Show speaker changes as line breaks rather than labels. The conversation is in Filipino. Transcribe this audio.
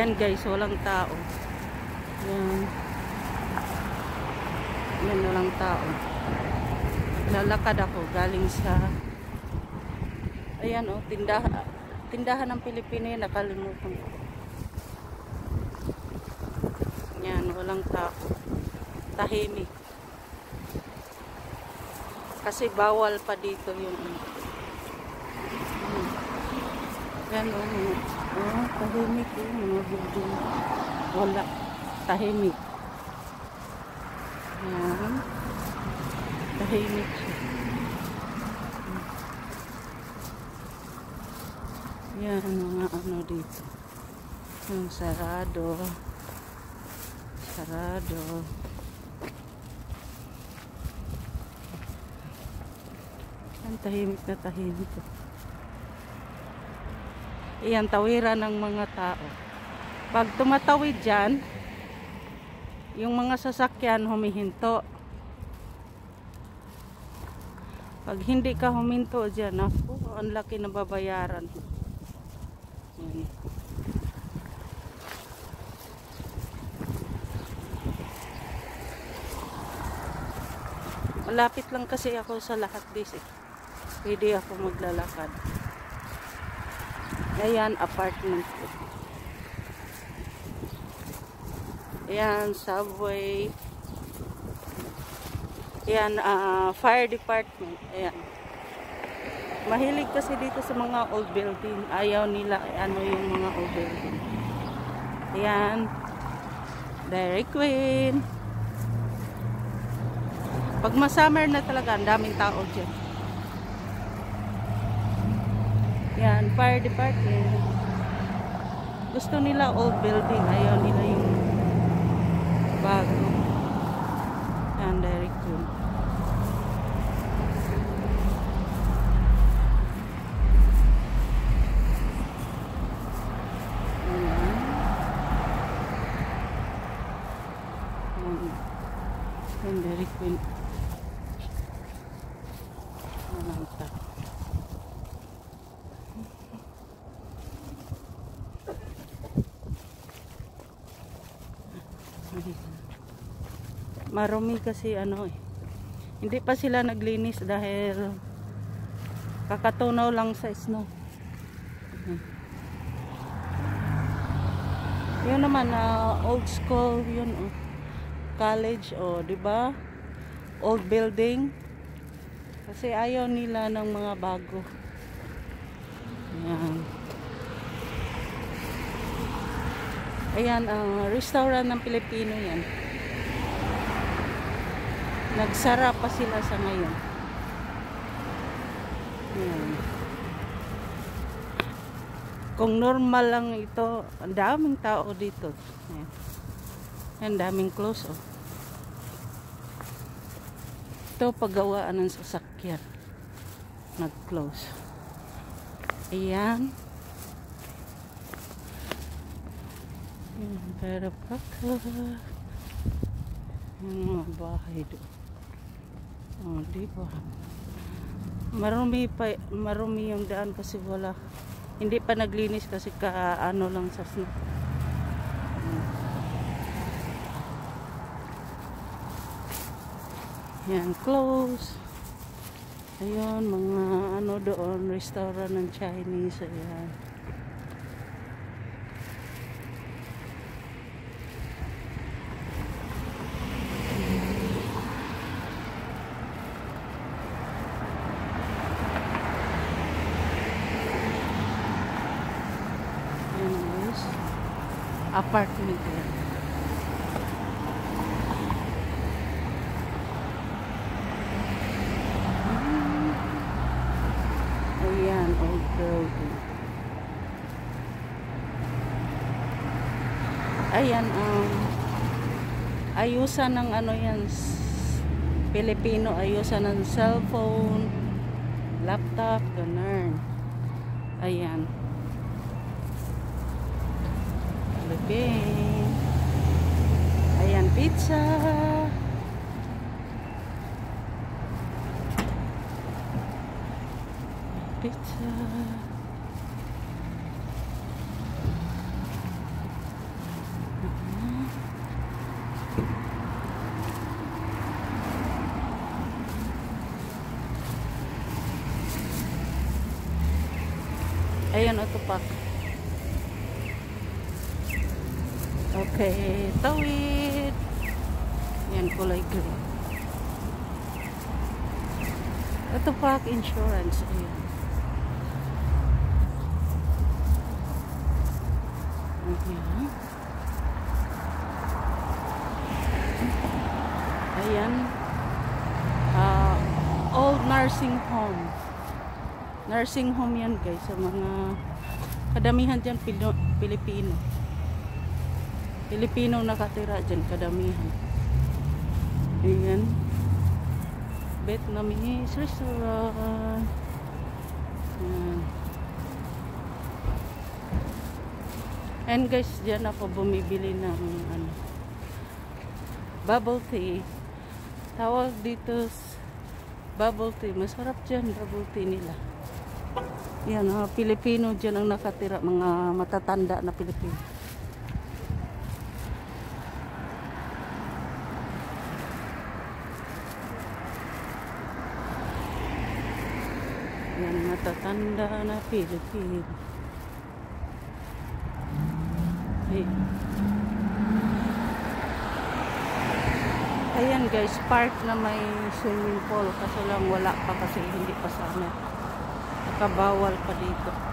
Yan guys, walang tao. Yan. Yan, walang tao. Naglalakad ako galing sa Ayan oh, tindahan tindahan ng Pilipino yan, nakalimutan ko. Yan, walang tao. Tahimik. Kasi bawal pa dito yung ano. Yan oh, oh, tahimik yung mga building. Wala. Tahimik. Yan. Tahimik siya. Yan mga ano dito. Yung sarado. Sarado. Yan tahimik na tahimik. Iyan tawiran ng mga tao. Pag tumatawid dyan, yung mga sasakyan humihinto. Pag hindi ka huminto dyan, ako, ang laki na babayaran. Yan. Malapit lang kasi ako sa lahat this eh. Pwede ako maglalakad. Ayan, apartment. Ayan, subway. Ayan, ah, fire department. Ayan. Mahilig kasi dito sa mga old building. Ayaw nila ano yung mga old building. Ayan. Dairy Queen. Pag masummer na talaga, ang daming tao dyan. Yan, fire department. Gusto nila old building. Ayaw nila yung bago. Yan, Dairy Queen. Ayan. Ayan. Yan, Dairy Queen. Marumi kasi ano eh. Hindi pa sila naglinis dahil kakatunaw lang sa snow. Yun naman na old school yun oh. College oh, 'di ba? Old building. Kasi ayaw nila ng mga bago. Ayan. Ayan, ang restaurant ng Pilipino yan. Nagsara pa sila sa ngayon. Ayan. Kung normal lang ito, ang daming tao dito. Ayan. Ang daming close, oh. Ito, paggawaan ng sasakyan. Nag-close. Ayan. Ayan, pero paka. Yung mga bahay doon. Oh, di ba? Marumi pa, marumi yung daan kasi wala. Hindi pa naglinis kasi ka ano lang sa snow. Yan, close. Ayun, mga ano doon, restaurant ng Chinese. Ayan. Yan guys. Apartment yan. Ayan, old building. Ayan, um, ayusan ng ano yan, Pilipino, ayusan ng cellphone, laptop, ganun. Ayan. lebih ayan pizza. Pizza. Ayan, ito pack. Okay, tawid. Yan, kulay green. Ito park insurance. Ayan. Ayan. Ayan. Ah, old nursing home. Nursing home yan guys. Sa mga kadamihan dyan Pilipino. Pilipino nakatira dyan kadamihan. Ayan. Vietnamese restaurant. Ayan. And guys, dyan ako bumibili ng ano, bubble tea. Tawag dito bubble tea. Masarap dyan bubble tea nila. Yan, mga Pilipino dyan ang nakatira. Mga matatanda na Pilipino. Yan, matatanda na Pilipino. Ayan. Ayan guys, park na may swimming pool. Kaso lang wala pa kasi hindi pa sana. Nakabawal pa dito.